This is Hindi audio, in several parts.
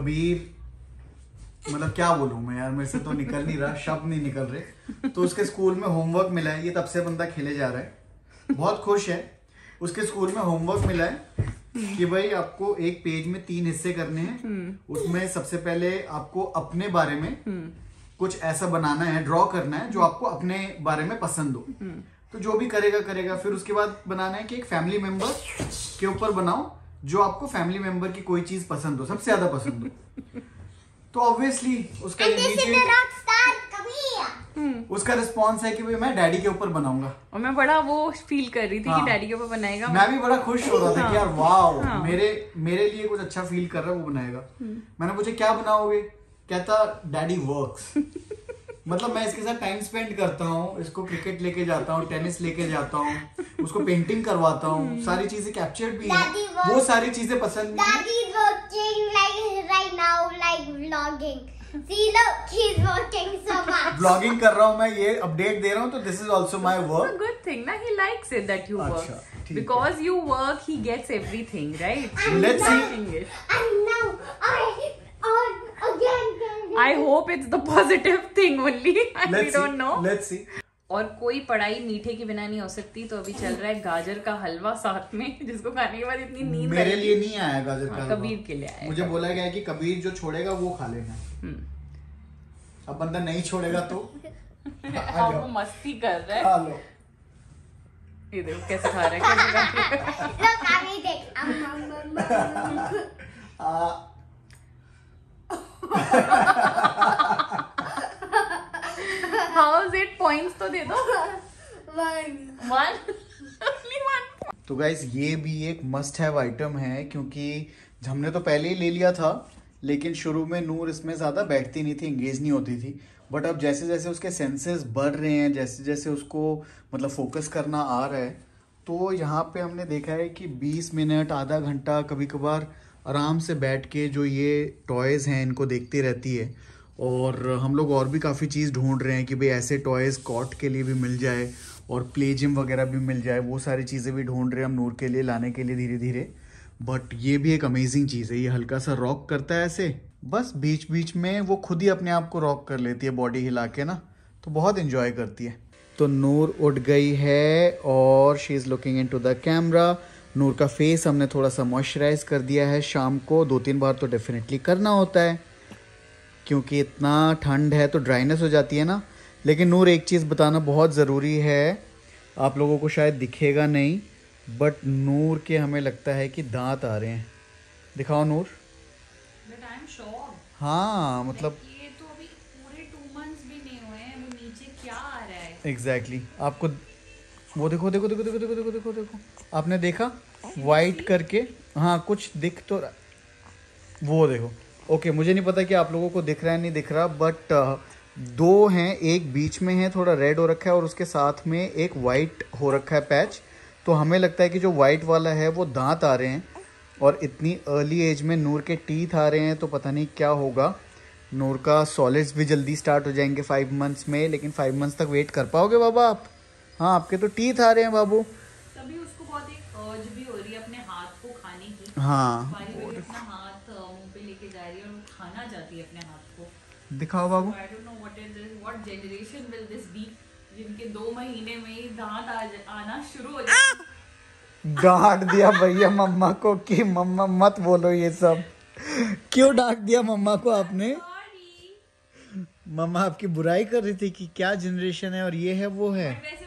कबीर मतलब क्या बोलूँ मैं यार मेरे से तो निकल नहीं रहा शब्द नहीं निकल रहे। तो उसके स्कूल में होमवर्क मिला है ये तब से बंदा खेले जा रहा है। बहुत खुश है। उसके स्कूल में होमवर्क मिला है कि भाई आपको एक पेज में तीन हिस्से करने हैं। उसमें सबसे पहले आपको अपने बारे में कुछ ऐसा बनाना है ड्रॉ करना है जो आपको अपने बारे में पसंद हो। तो जो भी करेगा करेगा। फिर उसके बाद बनाना है कि एक फैमिली मेंबर के ऊपर बनाओ। जो आपको फैमिली मेंबर की कोई चीज़ पसंद हो सबसे ज़्यादा पसंद हो तो ऑब्वियसली उसका Kabir. उसका रिस्पॉन्स है कि भाई मैं डैडी के ऊपर बनाऊँगा और मैं बड़ा वो फील कर रही थी हाँ। कि डैडी के ऊपर बनाएगा मैं भी बड़ा खुश हो रहा था कि यार वाओ हाँ। मेरे मेरे लिए कुछ अच्छा फील कर रहा है वो बनाएगा हम्म। मैंने पूछा क्या बनाओगे कहता डैडी वर्क्स मतलब मैं इसके साथ टाइम स्पेंड करता हूँ इसको क्रिकेट लेके जाता हूँ टेनिस लेके जाता हूँ उसको पेंटिंग करवाता हूँ हम्म। सारी चीज़ें कैप्चर्ड भी है। वो सारी चीज़ें पसंद है। Right now, ब्लॉगिंग कर रहा हूँ मैं ये अपडेट दे रहा हूँ तो this is also my work good thing ना? He likes it that you work. Because you work he gets everything right Let's see. And now I on I hope it's the positive thing only I let's don't know see let's see और कोई पढ़ाई मीठे के बिना नहीं हो सकती तो अभी चल रहा है गाजर का हलवा साथ में जिसको खाने के बाद इतनी नींद मेरे लिए नहीं आया गाजर का हाँ, हलवा। कबीर के लिए आया मुझे बोला गया है कि कबीर जो छोड़ेगा वो खा लेना। हम्म। अब बंदा नहीं छोड़ेगा तो? आ अब वो मस्ती कर रहा है। खा लो। ये देखो कैसे खा रहा है कैसे खा रहा है Look, I'm eating. Um, um, um, um. Ah, how is it points तो दे दो। वन वन तो गाइज़ ये भी एक मस्ट हैव आइटम है क्योंकि हमने तो पहले ही ले लिया था लेकिन शुरू में नूर इसमें ज़्यादा बैठती नहीं थी इंगेज नहीं होती थी। बट अब जैसे जैसे उसके सेंसेस बढ़ रहे हैं जैसे जैसे उसको मतलब फोकस करना आ रहा है तो यहाँ पे हमने देखा है कि 20 मिनट आधा घंटा कभी कभार आराम से बैठ के जो ये टॉयज़ हैं, इनको देखती रहती है। और हम लोग और भी काफ़ी चीज़ ढूंढ रहे हैं कि भाई ऐसे टॉयज़ कॉट के लिए भी मिल जाए और प्ले जिम वगैरह भी मिल जाए। वो सारी चीज़ें भी ढूंढ रहे हैं हम नूर के लिए, लाने के लिए धीरे धीरे बट ये भी एक अमेजिंग चीज़ है। ये हल्का सा रॉक करता है ऐसे। बस बीच बीच में वो खुद ही अपने आप को रॉक कर लेती है बॉडी हिला के ना। तो बहुत इंजॉय करती है। तो नूर उठ गई है और she is looking into the camera Noor का फेस हमने थोड़ा सा मॉइस्चराइज कर दिया है। शाम को दो तीन बार तो डेफिनेटली करना होता है। क्योंकि इतना ठंड है तो ड्राइनेस हो जाती है ना। लेकिन नूर एक चीज़ बताना बहुत ज़रूरी है। आप लोगों को शायद दिखेगा नहीं बट नूर के हमें लगता है कि दांत आ रहे हैं। दिखाओ नूर। श्योर हाँ मतलब ये तो एग्जैक्टली exactly. आपको वो देखो देखो देखो देखो देखो देखो देखो देखो। आपने देखा? वाइट करके। हाँ कुछ दिख तो रहा- वो देखो। ओके मुझे नहीं पता कि आप लोगों को दिख रहा है, नहीं दिख रहा बट दो हैं, एक बीच में है, थोड़ा रेड हो रखा है और उसके साथ में एक वाइट हो रखा है पैच तो हमें लगता है कि जो वाइट वाला है, वो दांत आ रहे हैं और इतनी अर्ली एज में नूर के टीथ आ रहे हैं तो पता नहीं क्या होगा। नूर का सॉलिड्स भी जल्दी स्टार्ट हो जाएँगे फाइव मंथ्स में, लेकिन फाइव मंथ्स तक वेट कर पाओगे बाबा आप? हाँ आपके तो टीथ आ रहे हैं बाबू। तभी उसको बहुत एक अर्ज़ भी हो रही है अपने हाथ को खाने की। हाँ। बारी अपना हाथ मुँह पे लेके जा रही है और खाना चाहती है अपने हाथ को। दिखाओ बाबू। I don't know what is this what generation will this be जिनके दो महीने में ही दांत आना शुरू हो जाए। डांट दिया भैया मम्मा को कि मम्मा मत बोलो ये सब। क्यों डांट दिया मम्मा को आपने? मम्मा आपकी बुराई कर रही थी कि क्या जनरेशन है और ये है वो है। वैसे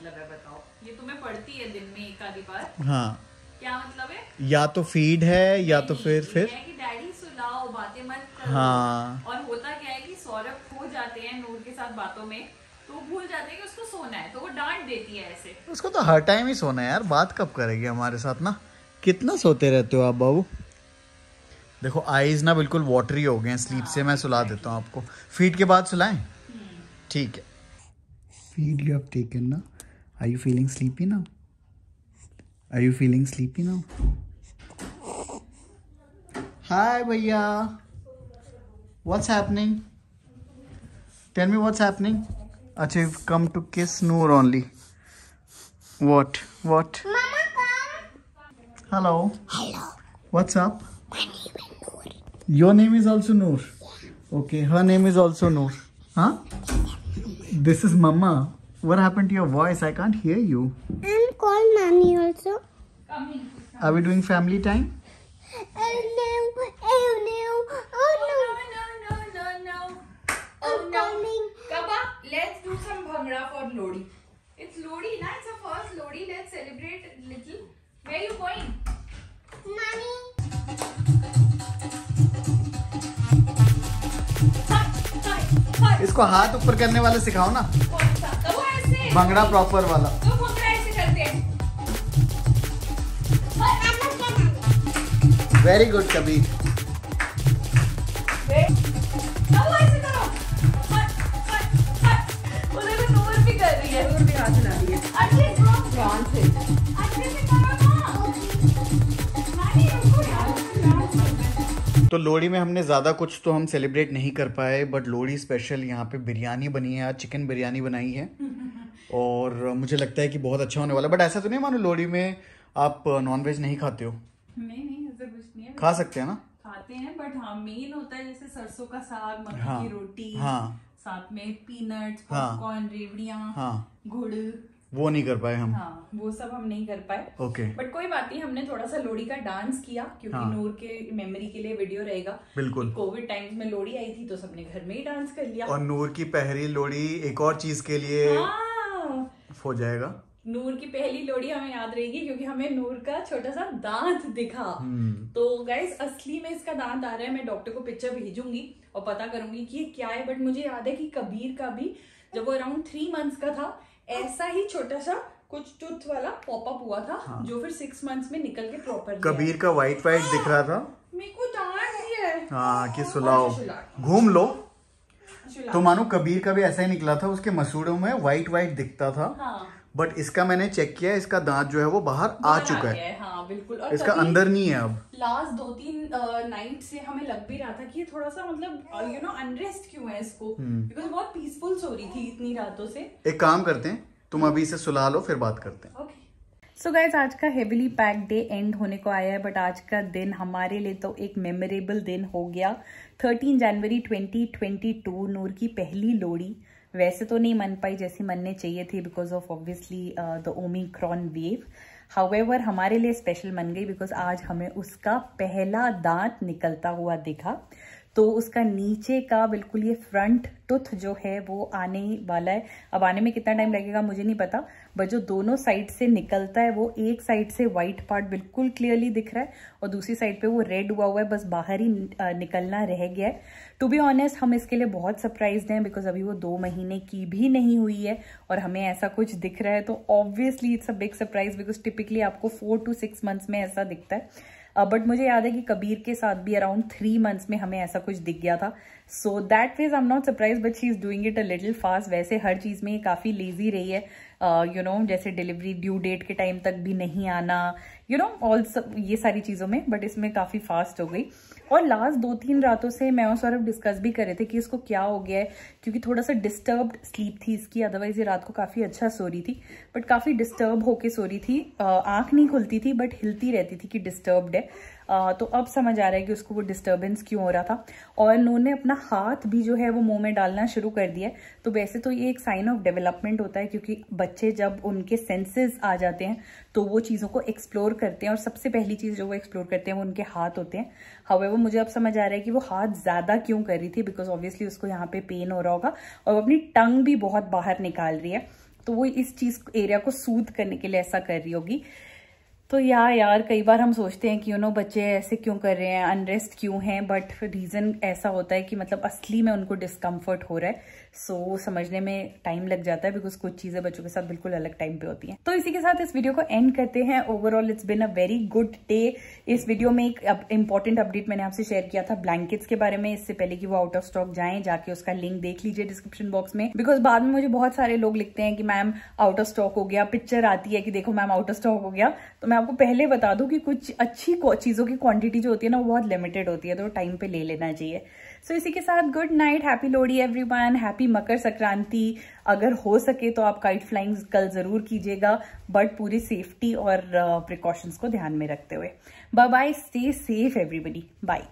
मतलब है बताओ। ये तुम्हें पड़ती है दिन में एक आधी बार? हाँ। क्या मतलब है? या तो फ़ीड है या तो फिर फिर है कि डैडी सुलाओ बातें मत करो। हाँ। और होता क्या है कि सौरभ खो जाते हैं नूर के साथ बातों में तो भूल जाते हैं कि उसको सोना है तो वो डांट देती है ऐसे। उसको तो हर टाइम ही सोना है यार बात कब करेगी हमारे साथ ना? कितना सोते रहते हो आप बाबू? देखो आईज ना बिल्कुल वाटरी हो गए हैं स्लीप से मैं सुला देता हूँ आपको। फ़ीड के बाद सुलाएँ? ठीक है। फ़ीड यू हैव टेकन ना? Are you feeling sleepy now? Are you feeling sleepy now? Hi, Bhaiya. What's happening? Tell me what's happening. Acha, you've come to kiss Noor only. What? What? Mama, come. Hello. Hello. What's up? My name is Noor. Your name is also Noor? Yeah. Okay, her name is also Noor. Huh? This is Mama. What happened to your voice? I can't hear you. I'm called Nani also. Coming. Are we doing family time? Oh no, oh no, oh no. Oh no, no, no, no. Oh I'm coming. Kaba, let's do some bhangra for Lodi. It's Lodi, na? It's a first Lodi. Let's celebrate a little. Where are you going? Hi. इसको हाथ ऊपर करने वाला सिखाओ ना. भंगड़ा प्रॉपर वाला। तो भंगड़ा ऐसे करते हैं. वेरी गुड कबीर है. है अच्छे अच्छे. तो लोहड़ी में हमने ज़्यादा कुछ तो हम सेलिब्रेट नहीं कर पाए बट लोहड़ी स्पेशल यहाँ पे बिरयानी बनी है आज चिकन बिरयानी बनाई है। और मुझे लगता है कि बहुत अच्छा होने वाला है। बट ऐसा तो नहीं मानो लोहड़ी में आप नॉनवेज नहीं खाते हो? नहीं नहीं ऐसा कुछ नहीं है। खा सकते हैं ना? खाते हैं बट हाँ मेन होता है जैसे सरसों का साग मक्की हाँ, की रोटी हाँ। साथ में पीनट्स हाँ। पॉपकॉर्न रेवड़ियाँ हाँ। गुड़। वो नहीं कर पाए हम। हाँ वो सब हम नहीं कर पाए। ओके बट कोई बात नहीं हमने थोड़ा सा लोहड़ी का डांस किया क्योंकि हाँ। नूर के मेमोरी के लिए वीडियो रहेगा। बिल्कुल। कोविड टाइम्स में लोहड़ी आई थी तो सबने घर में ही डांस कर लिया। और नूर की पहली लोहड़ी एक और चीज़ के लिए हाँ। हो जाएगा नूर की पहली लोहड़ी हमें याद रहेगी क्योंकि हमें नूर का छोटा सा दांत दिखा हम्म। तो गाइस असली में इसका दांत आ रहा है मैं डॉक्टर को पिक्चर भेजूँगी और पता करूँगी कि ये क्या है बट मुझे याद है कि कबीर का भी जब वो अराउंड थ्री मंथ्स का था ऐसा ही छोटा सा कुछ टूथ वाला पॉपअप हुआ था हाँ। जो फिर सिक्स मंथ्स में निकल के प्रॉपर कबीर का व्हाइट वाइट दिख रहा था मेरे को डांट दिया है हाँ कि सुलाओ घूम लो। तो मानो कबीर का भी ऐसा ही निकला था उसके मसूड़ों में व्हाइट व्हाइट दिखता था। हाँ। बट इसका मैंने चेक किया इसका दांत जो है वो बाहर आ चुका है। हाँ बिल्कुल। और इसका अंदर नहीं है अब। लास्ट दो तीन नाइट से हमें लग भी रहा था कि ये थोड़ा सा मतलब यू नो अनरेस्ट क्यों है इसको? हम्म। बिकॉज़ बहुत पीसफुल सो रही थी इतनी रातों से। एक काम करते हैं तुम अभी इसे सुला लो फिर बात करते हैं। ओके सो so गाइज़ आज का हेविली पैक डे एंड होने को आया है बट आज का दिन हमारे लिए तो एक मेमोरेबल दिन हो गया। 13 जनवरी 2022 नूर की पहली लोड़ी वैसे तो नहीं मन पाई जैसी मनने चाहिए थी because of obviously the omicron wave however हमारे लिए स्पेशल मन गई बिकॉज़ आज हमें उसका पहला दांत निकलता हुआ दिखा। तो उसका नीचे का बिल्कुल ये फ्रंट टुथ जो है वो आने वाला है। अब आने में कितना टाइम लगेगा मुझे नहीं पता बट जो दोनों साइड से निकलता है वो एक साइड से व्हाइट पार्ट बिल्कुल क्लियरली दिख रहा है और दूसरी साइड पे वो रेड हुआ हुआ है, बस बाहर ही निकलना रह गया है। टू बी ऑनेस्ट हम इसके लिए बहुत सरप्राइज़ हैं बिकॉज़ अभी वो दो महीने की भी नहीं हुई है और हमें ऐसा कुछ दिख रहा है तो obviously it's a big surprise because typically आपको फोर टू सिक्स मंथ्स में ऐसा दिखता है। बट मुझे याद है कि कबीर के साथ भी अराउंड थ्री मंथ्स में हमें ऐसा कुछ दिख गया था. So that was I am not surprise but she is doing it a little fast वैसे हर चीज़ में ये काफ़ी लेजी रही है. You uh, know you know, जैसे डिलीवरी ड्यू डेट के टाइम तक भी नहीं आना. यू नो ऑल ये सारी चीज़ों में बट इसमें काफ़ी फास्ट हो गई. और लास्ट दो तीन रातों से मैं और सौरभ डिस्कस भी कर रहे थे कि इसको क्या हो गया है, क्योंकि थोड़ा सा डिस्टर्ब स्लीप थी इसकी अदरवाइज़ ये रात को काफ़ी अच्छा सो रही थी बट काफ़ी डिस्टर्ब होके सो रही थी। आँख नहीं खुलती थी बट हिलती रहती थी कि डिस्टर्ब्ड है। तो अब समझ आ रहा है कि उसको वो डिस्टर्बेंस क्यों हो रहा था। और उन्होंने अपना हाथ भी जो है वो मुँह में डालना शुरू कर दिया तो वैसे तो ये एक साइन ऑफ़ डेवलपमेंट होता है, क्योंकि बच्चे जब उनके सेंसेस आ जाते हैं तो वो चीज़ों को एक्सप्लोर करते हैं। और सबसे पहली चीज़ जो वो एक्सप्लोर करते हैं, वो उनके हाथ होते हैं। हवे मुझे अब समझ आ रहा है कि वो हाथ ज़्यादा क्यों कर रही थी बिकॉज़ ऑब्वियसली उसको यहाँ पे पेन हो रहा होगा। और वो अपनी टंग भी बहुत बाहर निकाल रही है। तो वो इस चीज़ एरिया को सूद करने के लिए ऐसा कर रही होगी। तो या यार, कई बार हम सोचते हैं कि यू नो बच्चे ऐसे क्यों कर रहे हैं अनरेस्ट क्यों हैं बट रीज़न ऐसा होता है कि मतलब असली में उनको डिस्कम्फर्ट हो रहा है। सो so, समझने में टाइम लग जाता है बिकॉज़ कुछ चीज़ें बच्चों के साथ बिल्कुल अलग टाइम पे होती हैं। तो इसी के साथ इस वीडियो को एंड करते हैं। Overall it's been a very good day इस वीडियो में एक इंपॉर्टेंट अपडेट मैंने आपसे शेयर किया था ब्लैंकेट्स के बारे में। इससे पहले कि वो आउट ऑफ़ स्टॉक जाए जाके उसका लिंक देख लीजिए डिस्क्रिप्शन बॉक्स में। बिकॉज़ बाद में मुझे बहुत सारे लोग लिखते हैं कि मैम आउट ऑफ़ स्टॉक हो गया। पिक्चर आती है कि देखो मैम आउट ऑफ़ स्टॉक हो गया। तो मैं आपको पहले बता दूँ कि कुछ अच्छी चीज़ों की क्वांटिटी जो होती है ना वो बहुत लिमिटेड होती है। तो टाइम पे ले लेना चाहिए। सो so, इसी के साथ good night happy Lohri everyone happy Makar Sankranti अगर हो सके तो आप काइट फ्लाइंग कल ज़रूर कीजिएगा बट पूरी सेफ्टी और प्रिकॉशंस को ध्यान में रखते हुए. Bye bye stay safe everybody bye